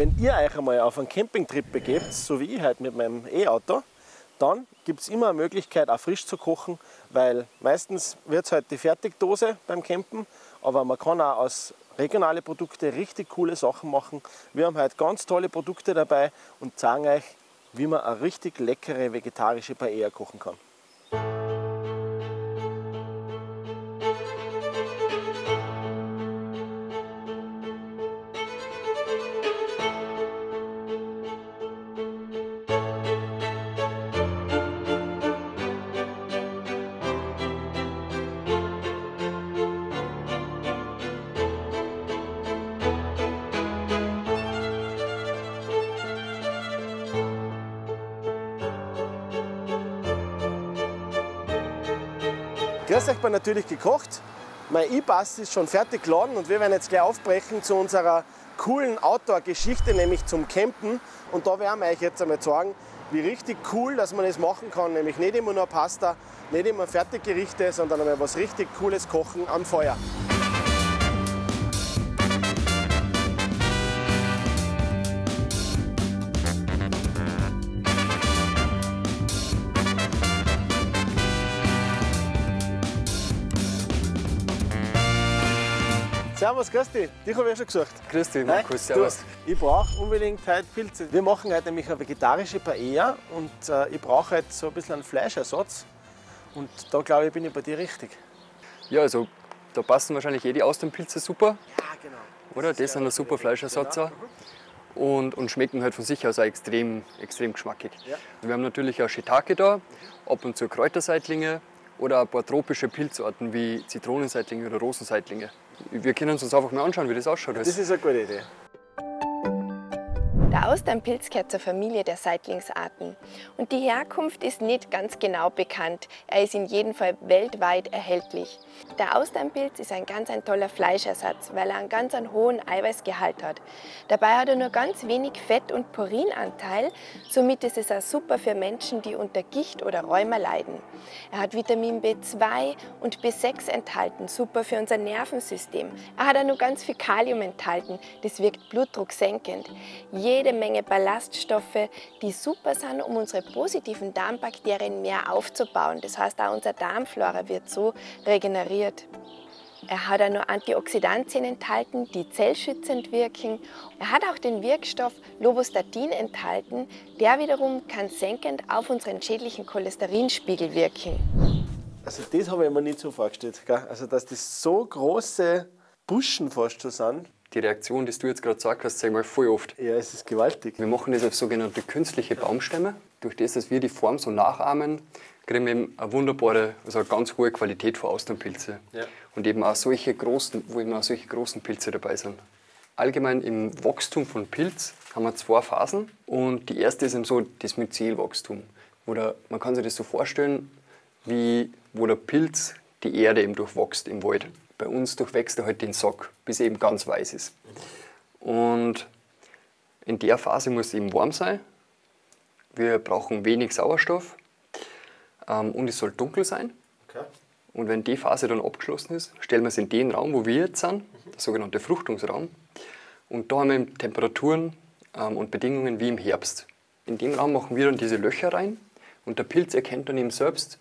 Wenn ihr euch einmal auf einen Campingtrip begebt, so wie ich halt mit meinem E-Auto, dann gibt es immer eine Möglichkeit, auch frisch zu kochen, weil meistens wird es halt die Fertigdose beim Campen, aber man kann auch aus regionale Produkte richtig coole Sachen machen. Wir haben heute ganz tolle Produkte dabei und zeigen euch, wie man eine richtig leckere vegetarische Paella kochen kann. Grüß euch bei natürlich gekocht. Mein E-Pass ist schon fertig geladen und wir werden jetzt gleich aufbrechen zu unserer coolen Outdoor-Geschichte, nämlich zum Campen. Und da werden wir euch jetzt einmal zeigen, wie richtig cool, dass man das machen kann. Nämlich nicht immer nur Pasta, nicht immer Fertiggerichte, sondern einmal was richtig Cooles kochen am Feuer. Servus, grüß dich. Dich habe ich schon gesucht. Grüß dich, Markus, du, servus. ich brauche unbedingt heute Pilze. Wir machen heute nämlich eine vegetarische Paella und äh, ich brauche heute so ein bisschen einen Fleischersatz. Und da glaube ich, bin ich bei dir richtig. Ja, also da passen wahrscheinlich eh die Austernpilze super, Ja, genau. oder? Das sind ein super Fleischersatz auch. und, und schmecken halt von sich aus auch extrem, extrem geschmackig. Ja. Wir haben natürlich auch Shiitake da, ab und zu Kräuterseitlinge oder ein paar tropische Pilzarten wie Zitronenseitlinge oder Rosenseitlinge. Wir können uns einfach mal anschauen, wie das ausschaut. Das ist eine gute Idee. Der Austernpilz gehört zur Familie der Seitlingsarten. Und die Herkunft ist nicht ganz genau bekannt. Er ist in jedem Fall weltweit erhältlich. Der Austernpilz ist ein ganz ein toller Fleischersatz, weil er einen ganz einen hohen Eiweißgehalt hat. Dabei hat er nur ganz wenig Fett- und Purinanteil. Somit ist es auch super für Menschen, die unter Gicht oder Rheuma leiden. Er hat Vitamin B2 und B6 enthalten, super für unser Nervensystem. Er hat auch nur ganz viel Kalium enthalten, das wirkt blutdrucksenkend. Jede Menge Ballaststoffe, die super sind, um unsere positiven Darmbakterien mehr aufzubauen. Das heißt, auch unsere Darmflora wird so regeneriert. Er hat auch nur Antioxidantien enthalten, die zellschützend wirken. Er hat auch den Wirkstoff Lobostatin enthalten, der wiederum kann senkend auf unseren schädlichen Cholesterinspiegel wirken. Also das habe ich mir nicht so vorgestellt. Gell? Also dass das so große Buschen fast schon sind. Die Reaktion, die du jetzt gerade gesagt hast, sehen wir voll oft. Ja, es ist gewaltig. Wir machen das auf sogenannte künstliche Baumstämme. Durch das, dass wir die Form so nachahmen, kriegen wir eben eine wunderbare, also eine ganz hohe Qualität von Austernpilze. Ja. Und eben auch solche großen, wo eben auch solche großen Pilze dabei sind. Allgemein im Wachstum von Pilz haben wir zwei Phasen. Und die erste ist eben so das Myzelwachstum. Wo der, man kann sich das so vorstellen, wie wo der Pilz die Erde eben durchwächst im Wald. Bei uns durchwächst er halt den Sack, bis er eben ganz weiß ist. Und in der Phase muss es eben warm sein. Wir brauchen wenig Sauerstoff ähm, und es soll dunkel sein. Okay. Und wenn die Phase dann abgeschlossen ist, stellen wir es in den Raum, wo wir jetzt sind, der sogenannte Fruchtungsraum. Und da haben wir Temperaturen ähm, und Bedingungen wie im Herbst. In dem Raum machen wir dann diese Löcher rein und der Pilz erkennt dann eben selbst,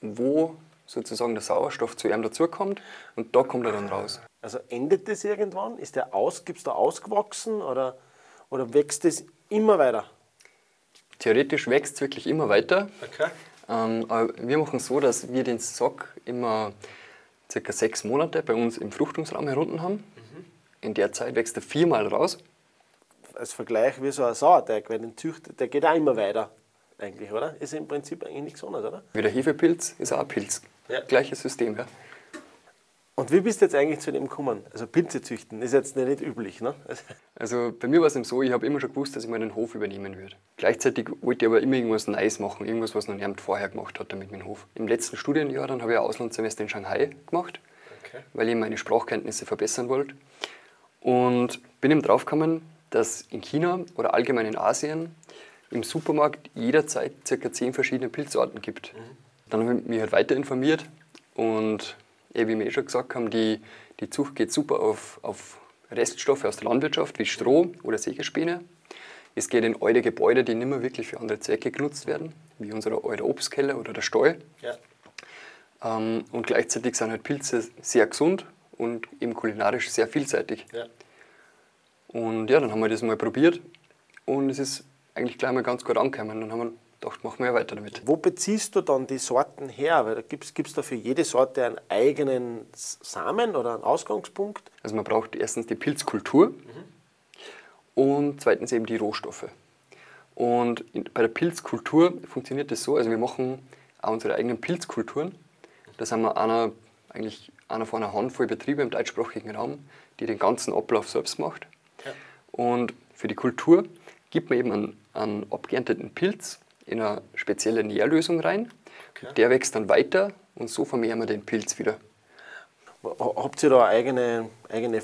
wo sozusagen der Sauerstoff zu ihm dazukommt und da kommt er dann raus. Also endet das irgendwann? Ist der aus, gibt's da ausgewachsen oder, oder wächst das immer weiter? Theoretisch wächst es wirklich immer weiter. Okay. Ähm, aber wir machen es so, dass wir den Sack immer circa sechs Monate bei uns im Fruchtungsraum herunten haben. In der Zeit wächst er viermal raus. Als Vergleich wie so ein Sauerteig, weil den züchtet, der geht auch immer weiter, eigentlich, oder? Ist im Prinzip eigentlich nichts anderes, oder? Wie der Hefepilz ist auch ein Pilz. Ja. Gleiches System. Ja. Und wie bist du jetzt eigentlich zu dem gekommen? Also Pilze züchten ist jetzt nicht üblich, ne? Also bei mir war es eben so, ich habe immer schon gewusst, dass ich mal den Hof übernehmen würde. Gleichzeitig wollte ich aber immer irgendwas Neues machen, irgendwas, was noch niemand vorher gemacht hat damit mit dem Hof. Im letzten Studienjahr dann habe ich ein Auslandssemester in Shanghai gemacht, Okay. weil ich meine Sprachkenntnisse verbessern wollte. Und bin eben draufgekommen, dass in China oder allgemein in Asien im Supermarkt jederzeit ca. zehn verschiedene Pilzarten gibt. Dann habe ich mich halt weiter informiert und eh, wie wir eh schon gesagt haben, die, die Zucht geht super auf, auf Reststoffe aus der Landwirtschaft wie Stroh oder Sägespäne. Es geht in alte Gebäude, die nicht mehr wirklich für andere Zwecke genutzt werden, wie unser alter Obstkeller oder der Stall. Ja. Ähm, und gleichzeitig sind halt Pilze sehr gesund und eben kulinarisch sehr vielseitig. Ja. Und ja, dann haben wir das mal probiert und es ist eigentlich gleich mal ganz gut angekommen. Dann haben wir gedacht, machen wir ja weiter damit. Wo beziehst du dann die Sorten her? Weil da gibt es da für jede Sorte einen eigenen Samen oder einen Ausgangspunkt? Also man braucht erstens die Pilzkultur und zweitens eben die Rohstoffe. Und bei der Pilzkultur funktioniert das so, also wir machen auch unsere eigenen Pilzkulturen. Da sind wir einer, eigentlich einer von einer Handvoll Betriebe im deutschsprachigen Raum, die den ganzen Ablauf selbst macht. Ja. Und für die Kultur gibt man eben einen, einen abgeernteten Pilz in eine spezielle Nährlösung rein. Okay. Der wächst dann weiter und so vermehren wir den Pilz wieder. Habt ihr da eine eigene, eigene äh,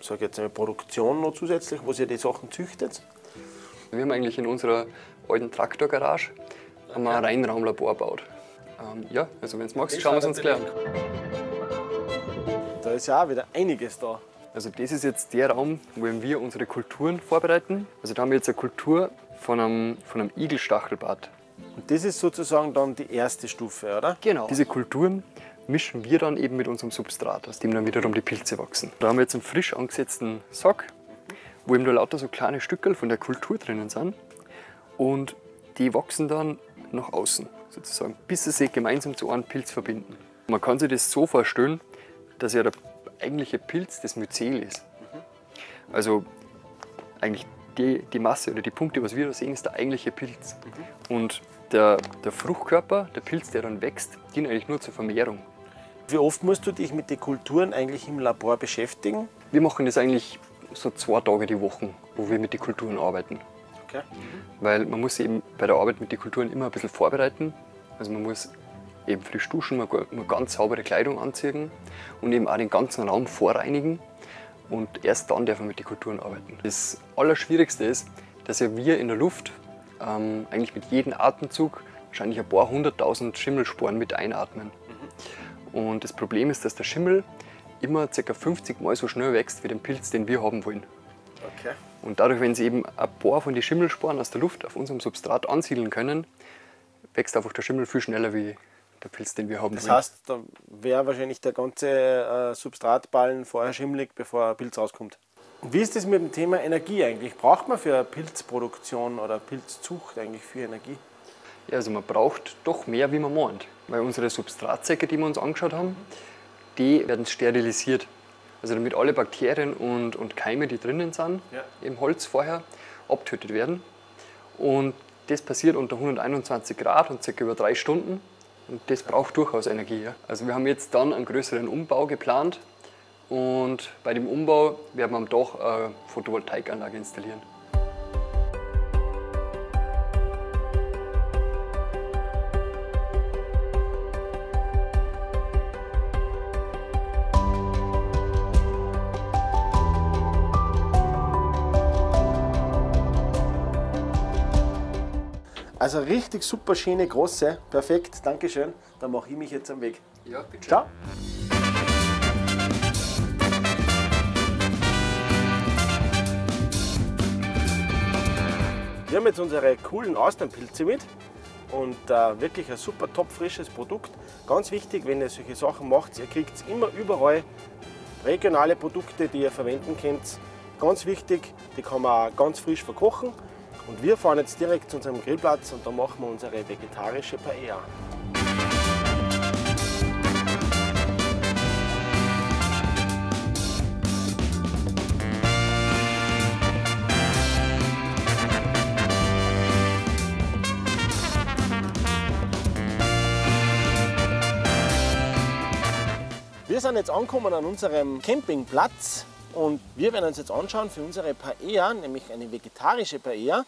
sag jetzt eine Produktion noch zusätzlich, wo ihr die Sachen züchtet? Wir haben eigentlich in unserer alten Traktorgarage wir ein Reinraumlabor gebaut. Ähm, ja, also wenn du magst, schauen wir es uns gleich an. Da ist ja auch wieder einiges da. Also das ist jetzt der Raum, wo wir unsere Kulturen vorbereiten. Also da haben wir jetzt eine Kultur von einem, von einem Igelstachelbart. Und das ist sozusagen dann die erste Stufe, oder? Genau. Diese Kulturen mischen wir dann eben mit unserem Substrat, aus dem dann wiederum die Pilze wachsen. Da haben wir jetzt einen frisch angesetzten Sack, wo eben nur lauter so kleine Stückel von der Kultur drinnen sind. Und die wachsen dann nach außen, sozusagen, bis sie sich gemeinsam zu einem Pilz verbinden. Man kann sich das so vorstellen, dass ja der eigentliche Pilz das Myzel ist. Also eigentlich die, die Masse oder die Punkte, was wir da sehen, ist der eigentliche Pilz. Und der, der Fruchtkörper, der Pilz, der dann wächst, dient eigentlich nur zur Vermehrung. Wie oft musst du dich mit den Kulturen eigentlich im Labor beschäftigen? Wir machen das eigentlich so zwei Tage die Woche, wo wir mit den Kulturen arbeiten. Okay. Weil man muss eben bei der Arbeit mit den Kulturen immer ein bisschen vorbereiten. Also man muss eben frisch duschen, man muss ganz saubere Kleidung anziehen und eben auch den ganzen Raum vorreinigen. Und erst dann darf man mit den Kulturen arbeiten. Das Allerschwierigste ist, dass ja wir in der Luft ähm, eigentlich mit jedem Atemzug wahrscheinlich ein paar hunderttausend Schimmelsporen mit einatmen. Und das Problem ist, dass der Schimmel immer ca. 50 Mal so schnell wächst wie den Pilz, den wir haben wollen. Okay. Und dadurch, wenn sie eben ein paar von den Schimmelsporen aus der Luft auf unserem Substrat ansiedeln können, wächst einfach der Schimmel viel schneller wie der Pilz, den wir haben Das wollen. heißt, da wäre wahrscheinlich der ganze äh, Substratballen vorher schimmelig, bevor ein Pilz rauskommt. Wie ist das mit dem Thema Energie eigentlich? Braucht man für Pilzproduktion oder Pilzzucht eigentlich viel Energie? Ja, also man braucht doch mehr, wie man meint. Weil unsere Substratsäcke, die wir uns angeschaut haben, die werden sterilisiert. Also damit alle Bakterien und, und Keime, die drinnen sind, Ja. im Holz vorher, abtötet werden. Und das passiert unter 121 Grad und circa über drei Stunden. Und das braucht durchaus Energie. Ja. Also wir haben jetzt dann einen größeren Umbau geplant. Und bei dem Umbau werden wir am Dach eine Photovoltaikanlage installieren. Also richtig super schöne, große, perfekt, Dankeschön. Dann mache ich mich jetzt am Weg. Ja, bitte. Ciao. Wir haben jetzt unsere coolen Austernpilze mit und äh, wirklich ein super top frisches Produkt. Ganz wichtig, wenn ihr solche Sachen macht, ihr kriegt immer überall regionale Produkte, die ihr verwenden könnt. Ganz wichtig, die kann man auch ganz frisch verkochen. Und wir fahren jetzt direkt zu unserem Grillplatz und da machen wir unsere vegetarische Paella. Wir sind jetzt angekommen an unserem Campingplatz und wir werden uns jetzt anschauen für unsere Paella, nämlich eine vegetarische Paella,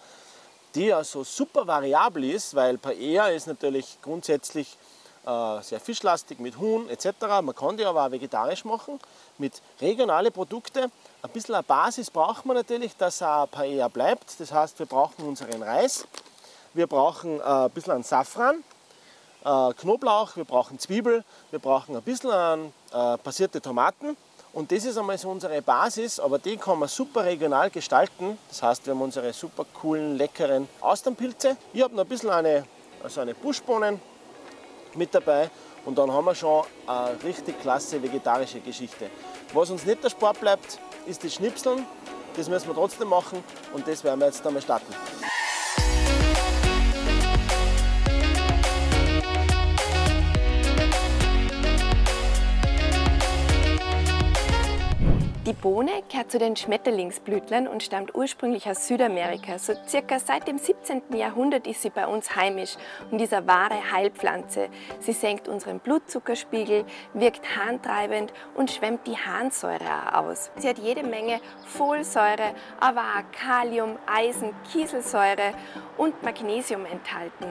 die also super variabel ist, weil Paella ist natürlich grundsätzlich äh, sehr fischlastig mit Huhn etc. Man kann die aber auch vegetarisch machen mit regionalen Produkten. Ein bisschen eine Basis braucht man natürlich, dass auch Paella bleibt. Das heißt, wir brauchen unseren Reis, wir brauchen äh, ein bisschen an Safran, äh, Knoblauch, wir brauchen Zwiebel, wir brauchen ein bisschen an passierte Tomaten Und das ist einmal so unsere Basis, aber die kann man super regional gestalten. Das heißt, wir haben unsere super coolen, leckeren Austernpilze. Ich habe noch ein bisschen eine, also eine Buschbohnen mit dabei und dann haben wir schon eine richtig klasse vegetarische Geschichte. Was uns nicht der Sport bleibt, ist die Schnipseln. Das müssen wir trotzdem machen und das werden wir jetzt einmal starten. Die Bohne gehört zu den Schmetterlingsblütlern und stammt ursprünglich aus Südamerika. So circa seit dem 17. Jahrhundert ist sie bei uns heimisch und ist eine wahre Heilpflanze. Sie senkt unseren Blutzuckerspiegel, wirkt harntreibend und schwemmt die Harnsäure aus. Sie hat jede Menge Folsäure, aber auch Kalium, Eisen, Kieselsäure und Magnesium enthalten.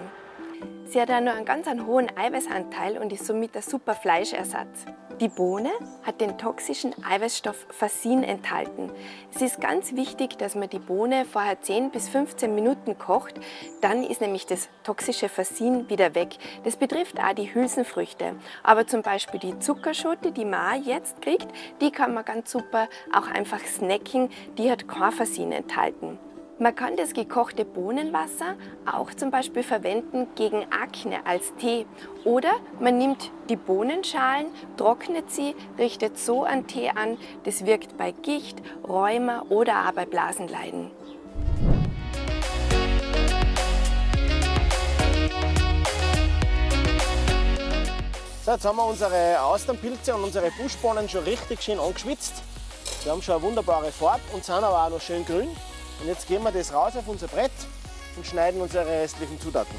Sie hat auch nur einen ganz einen hohen Eiweißanteil und ist somit ein super Fleischersatz. Die Bohne hat den toxischen Eiweißstoff Fasin enthalten. Es ist ganz wichtig, dass man die Bohne vorher 10 bis 15 Minuten kocht. Dann ist nämlich das toxische Fasin wieder weg. Das betrifft auch die Hülsenfrüchte. Aber zum Beispiel die Zuckerschote, die man jetzt kriegt, die kann man ganz super auch einfach snacken. Die hat kein Fasin enthalten. Man kann das gekochte Bohnenwasser auch zum Beispiel verwenden gegen Akne als Tee. Oder man nimmt die Bohnenschalen, trocknet sie, richtet so einen Tee an. Das wirkt bei Gicht, Rheuma oder auch bei Blasenleiden. So, jetzt haben wir unsere Austernpilze und unsere Buschbohnen schon richtig schön angeschwitzt. Sie haben schon eine wunderbare Farbe und sind aber auch noch schön grün. Und jetzt geben wir das raus auf unser Brett und schneiden unsere restlichen Zutaten.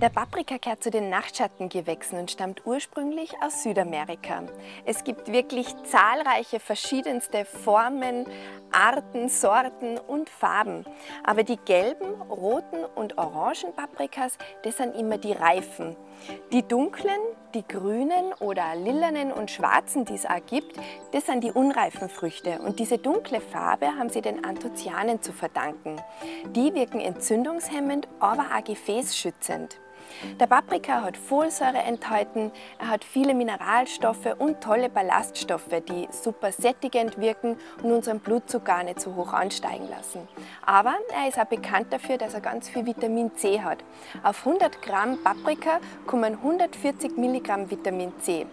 Der Paprika gehört zu den Nachtschattengewächsen und stammt ursprünglich aus Südamerika. Es gibt wirklich zahlreiche verschiedenste Formen, Arten, Sorten und Farben. Aber die gelben, roten und orangen Paprikas, das sind immer die reifen. Die dunklen, die grünen oder lilanen und schwarzen, die es auch gibt, das sind die unreifen Früchte. Und diese dunkle Farbe haben sie den Anthoцyanen zu verdanken. Die wirken entzündungshemmend, aber auch gefäßschützend. Der Paprika hat Folsäure enthalten, er hat viele Mineralstoffe und tolle Ballaststoffe, die super sättigend wirken und unseren Blutzucker nicht so hoch ansteigen lassen. Aber er ist auch bekannt dafür, dass er ganz viel Vitamin C hat. Auf 100 Gramm Paprika kommen 140 Milligramm Vitamin C.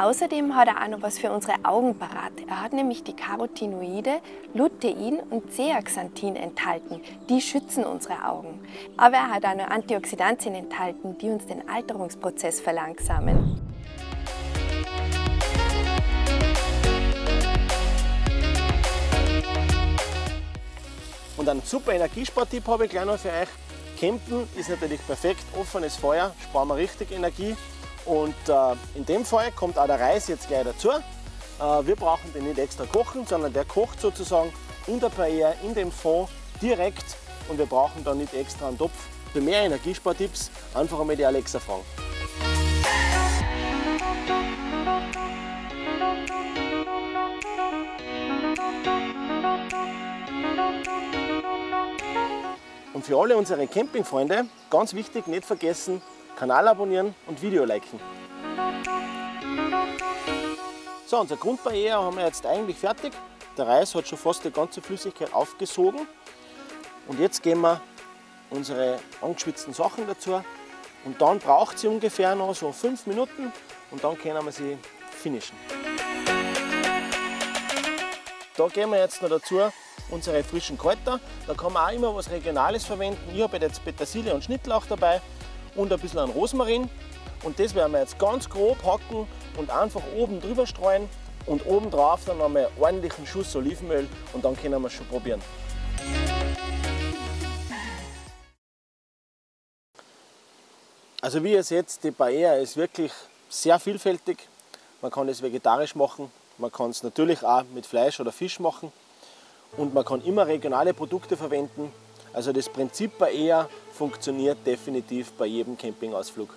Außerdem hat er auch noch was für unsere Augen parat. Er hat nämlich die Carotinoide, Lutein und Zeaxanthin enthalten. Die schützen unsere Augen. Aber er hat auch noch Antioxidantien enthalten, die uns den Alterungsprozess verlangsamen. Und einen super Energiespartipp habe ich gleich noch für euch. Campen ist natürlich perfekt, offenes Feuer, sparen wir richtig Energie. Und äh, in dem Fall kommt auch der Reis jetzt gleich dazu. Äh, wir brauchen den nicht extra kochen, sondern der kocht sozusagen in der Paella, in dem Fond direkt und wir brauchen dann nicht extra einen Topf. Für mehr Energiespartipps einfach einmal die Alexa fragen. Und für alle unsere Campingfreunde, ganz wichtig, nicht vergessen, Kanal abonnieren und Video liken. So, unser Grundbarriere haben wir jetzt eigentlich fertig. Der Reis hat schon fast die ganze Flüssigkeit aufgesogen. Und jetzt geben wir unsere angeschwitzten Sachen dazu. Und dann braucht sie ungefähr noch so fünf Minuten und dann können wir sie finishen. Da geben wir jetzt noch dazu unsere frischen Kräuter. Da kann man auch immer was Regionales verwenden. Ich habe jetzt Petersilie und Schnittlauch dabei und ein bisschen an Rosmarin. Und das werden wir jetzt ganz grob hacken und einfach oben drüber streuen und oben drauf dann einmal ordentlichen Schuss Olivenöl und dann können wir es schon probieren. Also wie ihr seht, die Paella ist wirklich sehr vielfältig. Man kann es vegetarisch machen, man kann es natürlich auch mit Fleisch oder Fisch machen und man kann immer regionale Produkte verwenden. Also das Prinzip bei Paella funktioniert definitiv bei jedem Campingausflug.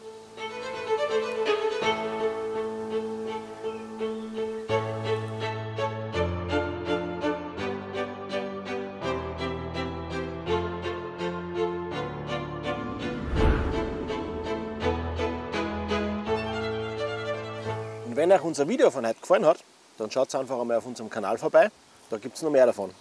Und wenn euch unser Video von heute gefallen hat, dann schaut einfach einmal auf unserem Kanal vorbei, da gibt es noch mehr davon.